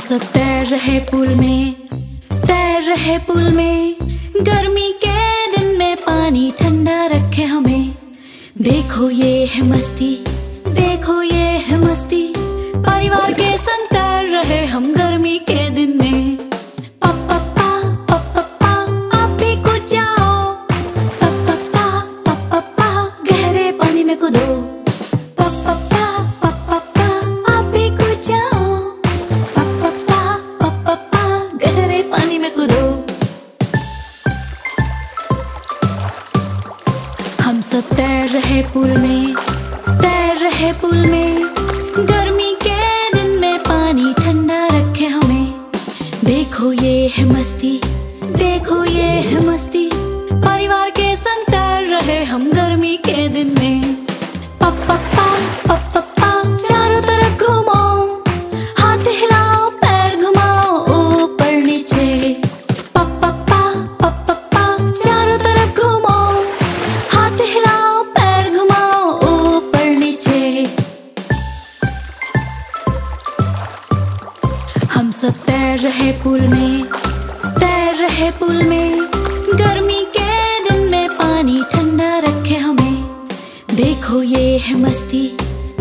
सब तैर रहे पुल में तैर रहे पुल में गर्मी के दिन में पानी ठंडा रखे हमें देखो ये है मस्ती देखो ये है मस्ती परिवार के संग तैर रहे हम गर्मी के दिन में गहरे पानी में कूदो सब तैर रहे पुल में, तैर रहे पुल में। गर्मी के दिन में पानी ठंडा रखे हमें। देखो ये है मस्ती, देखो ये है मस्ती। परिवार के संग तैर रहे हम गर्मी के दिन सब तैर रहे पुल में, तैर रहे पुल में। गर्मी के दिन में पानी ठंडा रखे हमें। देखो ये है मस्ती,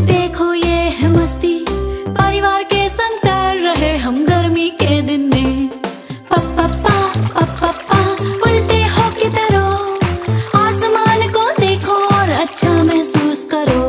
देखो ये है मस्ती। परिवार के संग तैर रहे हम गर्मी के दिन में। पप्पा उल्टे हो की तरह आसमान को देखो और अच्छा महसूस करो।